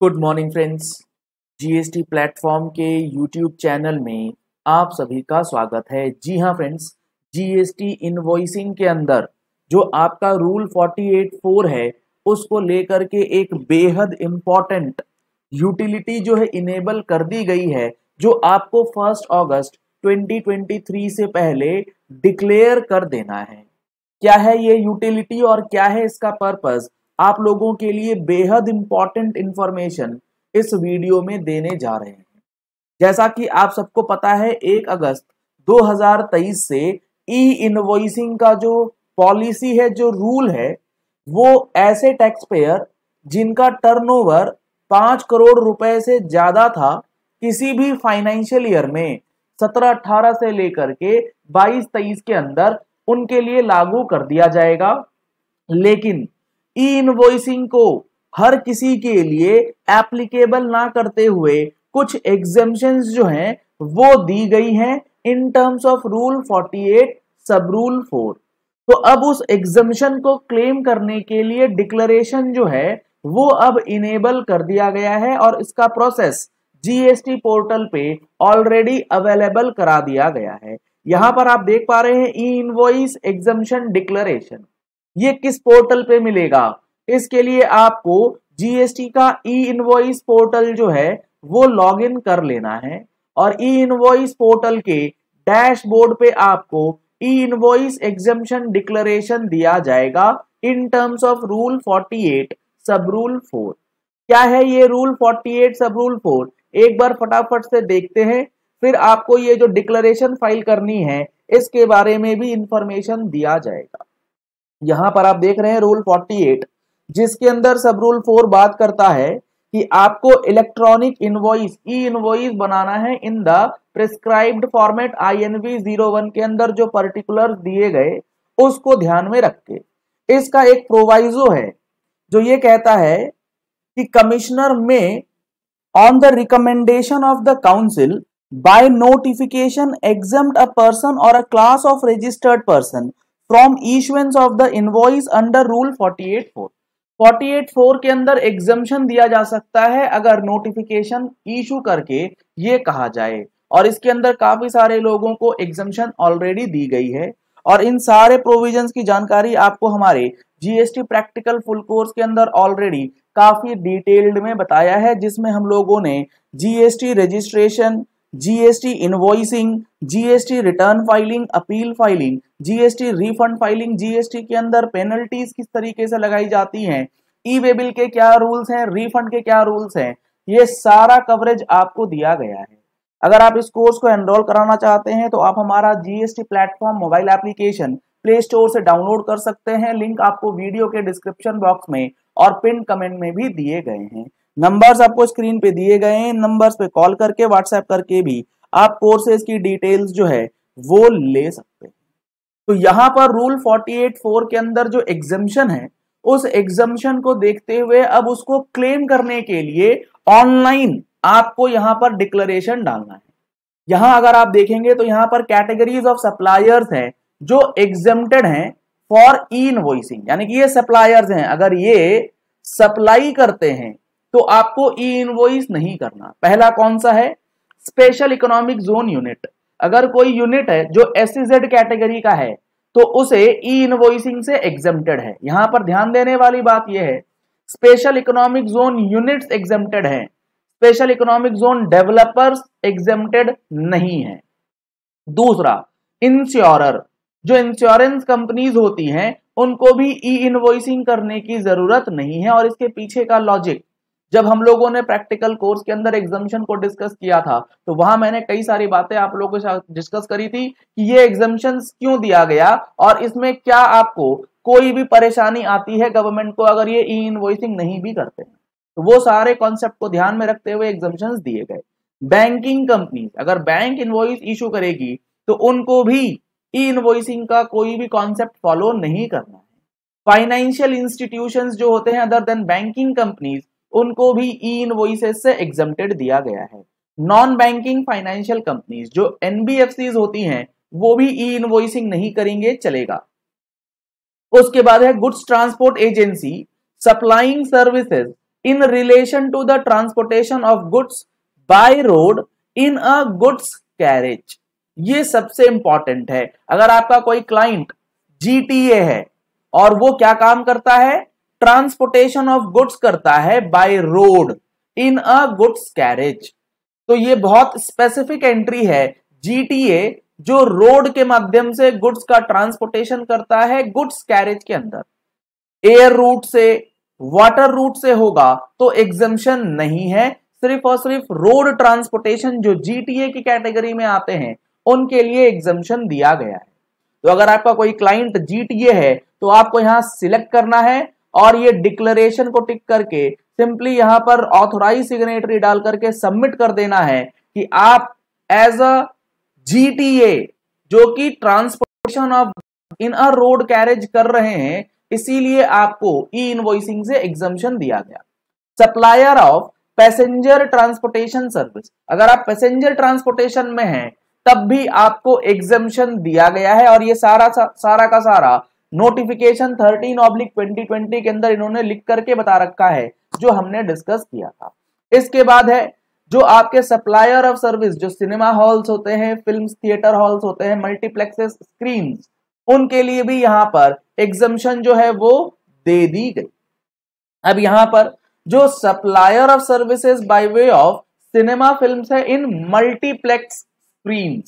Good morning friends GST platform के YouTube channel में आप सभी का स्वागत है। जी हाँ फ्रेंड्स जीएसटी इनवॉइसिंग के अंदर जो आपका रूल 48.4 है, उसको लेकर के एक बेहद इंपॉर्टेंट यूटिलिटी जो है इनेबल कर दी गई है, जो आपको फ़र्स्ट अगस्त 2023 से पहले डिक्लेयर कर देना है। क्या है ये यूटिलिटी और क्या है इसका पर्पस आप लोगों के लिए बेहद इंपॉर्टेंट इंफॉर्मेशन इस वीडियो में देने जा रहे हैं। जैसा कि आप सबको पता है, एक अगस्त 2023 से ई इनवॉइसिंग का जो पॉलिसी है, जो रूल है, वो ऐसे टैक्स पेयर जिनका टर्नओवर पाँच करोड़ रुपए से ज़्यादा था, किसी भी फाइनेंशियल ईयर में सत्रह अठारह से लेकर के बाईस तेईस के अंदर उनके लिए लागू कर दिया जाएगा। लेकिन ई इनवॉइसिंग को हर किसी के लिए एप्लीकेबल ना करते हुए कुछ एग्जेम्पन जो हैं, वो दी गई हैं इन टर्म्स ऑफ़ रूल 48 सब रूल 4 तो अब उस एग्जेम्पन को क्लेम करने के लिए डिक्लेरेशन जो है, वो अब इनेबल कर दिया गया है और इसका प्रोसेस जीएसटी पोर्टल पे ऑलरेडी अवेलेबल करा दिया गया है। यहाँ पर आप देख पा रहे हैं ई इनवॉइस एग्जामेशन डिक्लेरेशन ये किस पोर्टल पे मिलेगा? इसके लिए आपको जीएसटी का ई इनवॉइस पोर्टल जो है, वो लॉगिन कर लेना है और ई इनवॉइस पोर्टल के डैशबोर्ड पे आपको ई इनवॉइस एग्जामेशन डिक्लेरेशन दिया जाएगा इन टर्म्स ऑफ़ रूल 48 सब रूल 4 क्या है ये रूल 48 सब रूल 4 एक बार फटाफट से देखते हैं, फिर आपको ये जो डिक्लेरेशन फ़ाइल करनी है, इसके बारे में भी इंफॉर्मेशन दिया जाएगा। यहाँ पर आप देख रहे हैं रूल 48 जिसके अंदर सब रूल 4 बात करता है कि आपको इलेक्ट्रॉनिक इनवॉइस ई इनवॉइस बनाना है in the prescribed format I N V zero one के अंदर जो पर्टिकुलर दिए गए, उसको ध्यान में रख के। इसका एक प्रोवाइजो है, जो ये कहता है कि कमिश्नर में on the recommendation of the council by notification exempt a person or a class of registered person from issuance of the invoice under rule 48.4 48.4 के अंदर एग्जामेशन दिया जा सकता है अगर नोटिफिकेशन इशू करके ये कहा जाए। और इसके अंदर काफ़ी सारे लोगों को एग्जामेशन ऑलरेडी दी गई है। और इन सारे प्रोविजंस की जानकारी आपको हमारे जीएसटी प्रैक्टिकल फुल कोर्स के अंदर ऑलरेडी काफ़ी डिटेल्ड में बताया है, जिसमें हम लोगों ने GST registration GST invoicing GST return filing appeal filing GST refund filing GST के अंदर पेनल्टीज किस तरीके से लगाई जाती हैं? ई वे बिल के क्या रूल्स हैं? रिफंड के क्या रूल्स हैं? ये सारा कवरेज आपको दिया गया है। अगर आप इस कोर्स को एनरोल कराना चाहते हैं तो आप हमारा GST platform mobile application play store से डाउनलोड कर सकते हैं। लिंक आपको वीडियो के डिस्क्रिप्शन बॉक्स में और पिन कमेंट में भी दिए गए हैं। नंबर्स आपको स्क्रीन पे दिए गए हैं। नंबर्स पे कॉल करके व्हाट्सएप करके भी आप कोर्सेज की डिटेल्स जो है, वो ले सकते हैं। तो यहाँ पर रूल 48.4 के अंदर जो एग्जामेशन है, उस एग्जामेशन को देखते हुए अब उसको क्लेम करने के लिए ऑनलाइन आपको यहाँ पर डिक्लेरेशन डालना है। यहाँ अगर आप देखेंगे तो यहाँ पर कैटेगरीज ऑफ़ सप्लायर्स हैं, जो एग्जेम्प्टेड हैं फॉर इनवॉइसिंग यानी कि ये सप्लायर्स हैं। अगर ये सप्लाई करते हैं तो आपको ई इनवॉइस नहीं करना। पहला कौन सा है? स्पेशल इकोनॉमिक जोन यूनिट अगर कोई यूनिट है जो एस कैटेगरी का है तो उसे ई इनवॉइसिंग से एग्जेम्प्टेड है। यहाँ पर ध्यान देने वाली बात यह है special economic zone units exempted है। Special economic zone developers exempted नहीं है। दूसरा इंश्योरर जो इंश्योरेंस कंपनीज़ होती हैं, उनको भी ई इनवॉइसिंग करने की ज़रूरत नहीं है और इसके पीछे का लॉजिक जब हम लोगों ने प्रैक्टिकल कोर्स के अंदर एग्जामेशन को डिस्कस किया था तो वहाँ मैंने कई सारी बातें आप लोगों के साथ डिस्कस करी थी कि ये एग्जामेशन क्यों दिया गया और इसमें क्या आपको कोई भी परेशानी आती है गवर्नमेंट को अगर ये ई इनवॉइसिंग नहीं भी करते तो वो सारे कॉन्सेप्ट को ध्यान में रखते हुए एग्जामेशन दिए गए। बैंकिंग कंपनी अगर बैंक इनवॉइस इशू करेगी तो उनको भी ई इनवॉइसिंग का कोई भी कॉन्सेप्ट फॉलो नहीं करना है। फाइनेंशियल इंस्टीट्यूशंस जो होते हैं अदर देन बैंकिंग कंपनीज़ उनको भी ई इनवॉइसेस से एग्जामेटेड दिया गया है। नॉन बैंकिंग फाइनेंशियल कंपनीज़ जो एनबीएफसी होती हैं, वो भी ई इनवॉइसिंग नहीं करेंगे, चलेगा। उसके बाद है goods transport agency supplying services in relation to the transportation of goods by road in a goods carriage ये सबसे इंपॉर्टेंट है। अगर आपका कोई क्लाइंट जीटीए है, और वो क्या काम करता है? ट्रांसपोर्टेशन ऑफ़ गुड्स करता है by road in a goods carriage. तो ये बहुत स्पेसिफिक एंट्री है जीटीए जो रोड के माध्यम से गुड्स का ट्रांसपोर्टेशन करता है गुड्स कैरेज के अंदर। एयर रूट से वाटर रूट से होगा तो एग्जामेशन नहीं है। सिर्फ़ और सिर्फ़ रोड ट्रांसपोर्टेशन जो जीटीए की कैटेगरी में आते हैं, उनके लिए एग्जामेशन दिया गया है। तो अगर आपका कोई क्लाइंट जीटीए है तो आपको यहाँ सिलेक्ट करना है। और ये डिक्लेरेशन को टिक करके सिंपली यहाँ पर ऑथोराइज सिग्नेटरी डाल करके सबमिट कर देना है कि आप एज अ जीटीए जो कि transportation of in a road carriage कर रहे हैं, इसीलिए आपको ई इनवॉइसिंग से एग्जामेशन दिया गया। Supplier of passenger transportation service अगर आप पैसेंजर ट्रांसपोर्टेशन में हैं, तब भी आपको एग्जामेशन दिया गया है और ये सारा सारा का सारा नोटिफिकेशन 13 ऑब्लिक 2020 के अंदर इन्होंने लिख करके बता रखा है, जो हमने डिस्कस किया था। इसके बाद है, जो आपके सप्लायर ऑफ़ सर्विस जो सिनेमा हॉल्स होते हैं फ़िल्म थिएटर हॉल्स होते हैं मल्टीप्लेक्सेस स्क्रीन उनके लिए भी यहाँ पर एग्जामेशन जो है वो दे दी गई। अब यहाँ पर जो supplier of services by way of cinema film है, इन मल्टीप्लेक्स स्क्रीन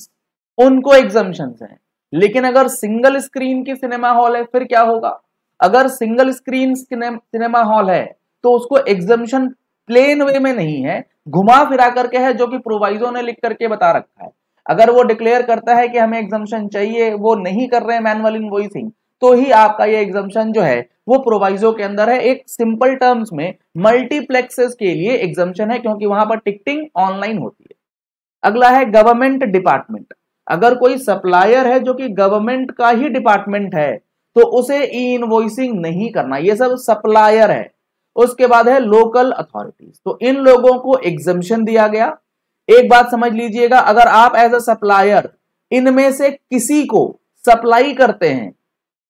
उनको एग्जामेशन है। लेकिन अगर सिंगल स्क्रीन की सिनेमा हॉल है, फिर क्या होगा? अगर सिंगल स्क्रीन सिनेमा हॉल है तो उसको एग्जामेशन प्लेन वे में नहीं है, घुमा फिरा करके है, जो कि प्रोवाइजो ने लिख करके बता रखा है। अगर वो डिक्लेयर करता है कि हमें एग्जामेशन चाहिए, वो नहीं कर रहे हैं मैनुअल इनवॉइसिंग तो ही आपका ये एग्जामेशन जो है, वो प्रोवाइजो के अंदर है। एक सिंपल टर्म्स में मल्टीप्लेक्सेस के लिए एग्जामेशन है, क्योंकि वहाँ पर टिकटिंग ऑनलाइन होती है। अगला है गवर्नमेंट डिपार्टमेंट अगर कोई सप्लायर है जो कि गवर्नमेंट का ही डिपार्टमेंट है तो उसे ई इनवॉइसिंग नहीं करना। ये सब सप्लायर है। उसके बाद है लोकल अथॉरिटीज तो इन लोगों को एग्जामेशन दिया गया। एक बात समझ लीजिएगा, अगर आप एज अ सप्लायर इनमें से किसी को सप्लाई करते हैं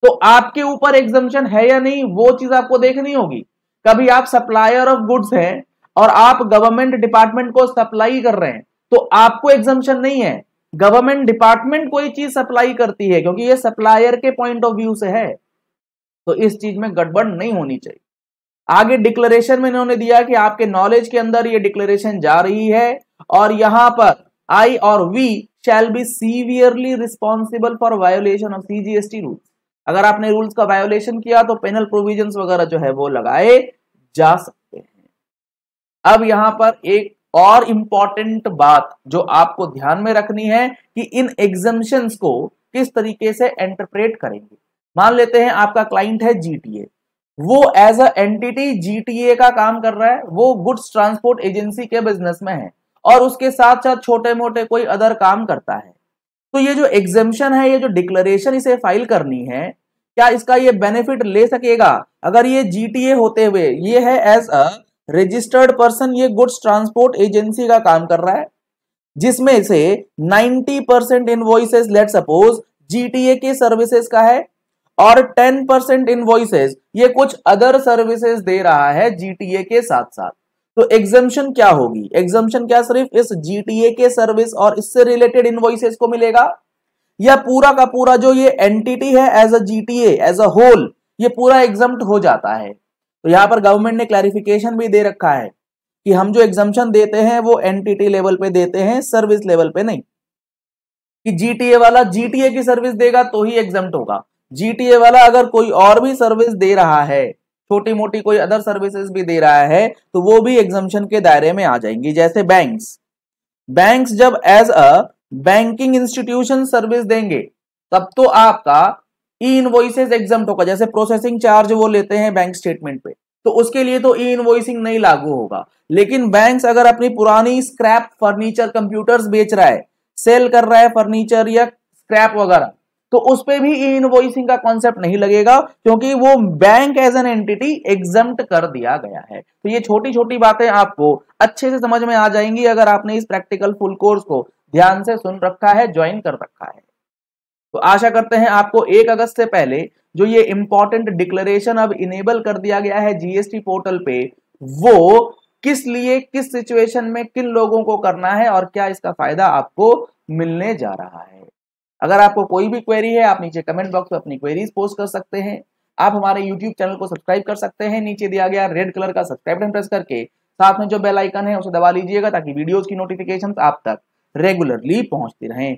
तो आपके ऊपर एग्जामेशन है या नहीं, वो चीज़ आपको देखनी होगी। कभी आप सप्लायर ऑफ़ गुड्स हैं और आप गवर्नमेंट डिपार्टमेंट को सप्लाई कर रहे हैं तो आपको एग्जामेशन नहीं है। गवर्नमेंट डिपार्टमेंट कोई चीज़ सप्लाई करती है, क्योंकि ये सप्लायर के पॉइंट ऑफ़ व्यू से है तो इस चीज़ में गड़बड़ नहीं होनी चाहिए। आगे डिक्लेरेशन में इन्होंने दिया कि आपके नॉलेज के अंदर ये डिक्लेरेशन जा रही है, और यहाँ पर आई और we shall be severely responsible for violation of CGST rules अगर आपने रूल्स का वायोलेशन किया तो पेनल प्रोविज़न वगैरह जो है वो लगाए जा सकते हैं। अब यहाँ पर एक और इंपॉर्टेंट बात जो आपको ध्यान में रखनी है कि इन एग्जामेशन को किस तरीके से एंटरप्रेट करेंगे। मान लेते हैं आपका क्लाइंट है जीटीए वो एज अ एंटिटी जीटीए का काम कर रहा है। वो गुड्स ट्रांसपोर्ट एजेंसी के बिज़नेस में है और उसके साथ साथ छोटे मोटे कोई अदर काम करता है। तो ये जो एग्जामेशन है, ये जो डिक्लेरेशन इसे फ़ाइल करनी है, क्या इसका ये बेनिफिट ले सकेगा? अगर ये जीटीए होते हुए, ये है एज अ रजिस्टर्ड पर्सन ये गुड्स ट्रांसपोर्ट एजेंसी का काम कर रहा है, जिसमें से 90 percent invoices let suppose GTA के सर्विसेज़ का है और 10 परसेंट इनवॉइसेस ये कुछ अदर सर्विसेज़ दे रहा है जीटीए के साथ साथ तो एग्जामेशन क्या होगी? एग्जामेशन क्या सिर्फ़ इस जीटीए के सर्विस और इससे रिलेटेड इनवॉइसेस को मिलेगा? या पूरा का पूरा जो ये एंटिटी है as a GTA as a whole ये पूरा एग्ज़ाम हो जाता है? तो यहाँ पर गवर्नमेंट ने क्लैरिफिकेशन भी दे रखा है कि हम जो एग्जामेशन देते हैं, वो एंटिटी लेवल पे देते हैं सर्विस लेवल पे नहीं। कि जीटीए वाला जीटीए की सर्विस देगा तो ही एग्ज़ाम होगा। जीटीए वाला अगर कोई और भी सर्विस दे रहा है छोटी मोटी कोई अदर सर्विसेज़ भी दे रहा है तो वो भी एग्जामेशन के दायरे में आ जाएँगी, जैसे बैंक्स बैंक्स जब as a banking institution service देंगे, तब तो आपका ई इनवॉइसेस एग्ज़ाम होगा। जैसे प्रोसेसिंग चार्ज वो लेते हैं बैंक स्टेटमेंट पे तो उसके लिए तो ई इनवॉइसिंग नहीं लागू होगा। लेकिन बैंक्स अगर अपनी पुरानी स्क्रैप फर्नीचर कंप्यूटर्स बेच रहा है सेल कर रहा है फर्नीचर या स्क्रैप वगैरह तो उस पर भी ई इनवॉइसिंग का कॉन्सेप्ट नहीं लगेगा, क्योंकि वो bank as an entity exempt कर दिया गया है। तो ये छोटी छोटी बातें आपको अच्छे से समझ में आ जाएँगी अगर आपने इस प्रैक्टिकल फुल कोर्स को ध्यान से सुन रखा है ज्वाइन कर रखा है। तो आशा करते हैं आपको एक अगस्त से पहले जो ये इंपॉर्टेंट डिक्लेरेशन अब इनेबल कर दिया गया है जीएसटी पोर्टल पे, वो किस लिए, किस सिचुएशन में, किन लोगों को करना है और क्या इसका फ़ायदा आपको मिलने जा रहा है। अगर आपको कोई भी क्वेरी है, आप नीचे कमेंट बॉक्स में अपनी क्वेरीज पोस्ट कर सकते हैं। आप हमारे यूट्यूब चैनल को सब्सक्राइब कर सकते हैं। नीचे दिया गया रेड कलर का सब्सक्राइब बटन प्रेस करके, साथ में जो बेल आइकन है, उसे दबा लीजिएगा ताकि वीडियोस की नोटिफिकेशन आप तक रेगुलरली पहुँचती रहें।